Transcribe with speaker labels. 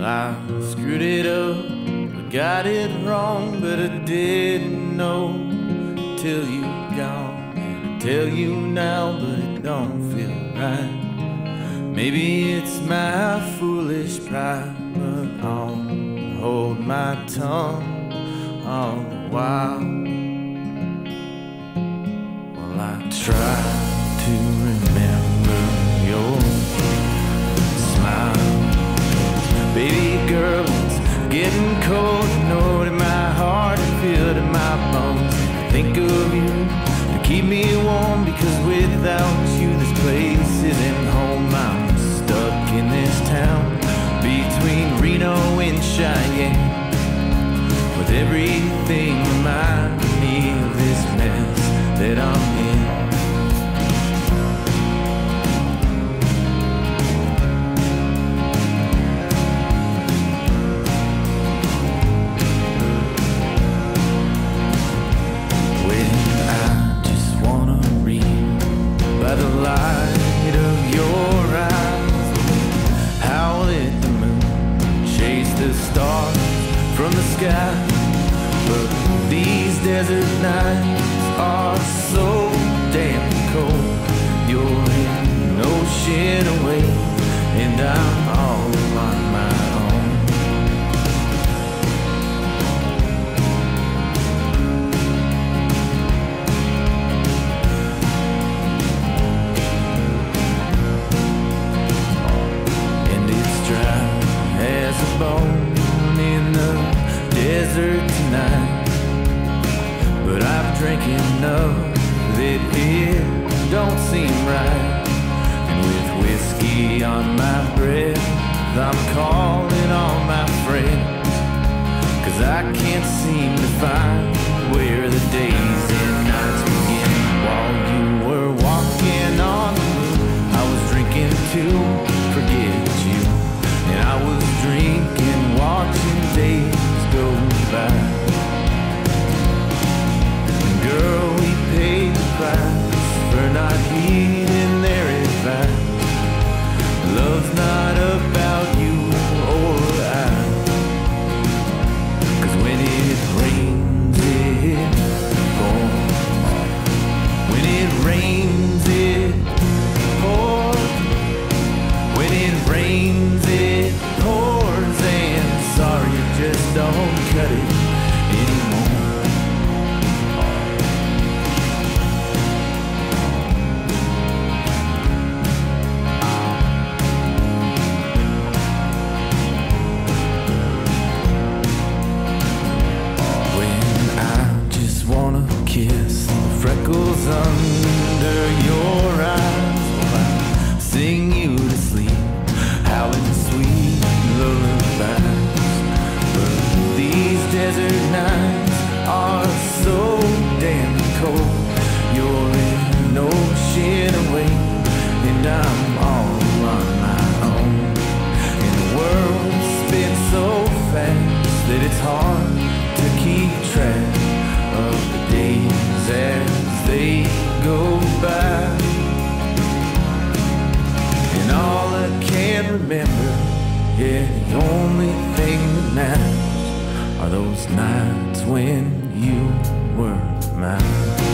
Speaker 1: I screwed it up, I got it wrong, but I didn't know till you gone. And I tell you now, but it don't feel right. Maybe it's my foolish pride, but I'll hold my tongue all the while. Well, I try to remember your Baby girl, it's getting cold. Know in my heart and feel in my bones. Think of you to keep me warm because without you, this place isn't home. I'm stuck in this town between Reno and Cheyenne. With everything reminding me of this mess that I'm sky. But these desert nights are so damn cold. You're an ocean away, and I'm all But I've drank enough that it don't seem right. And with whiskey on my breath, I'm calling all my friends. Cause I can't seem to find don't cut it it's hard to keep track of the days as they go by. And all I can remember, yeah, the only thing that matters are those nights when you were mine.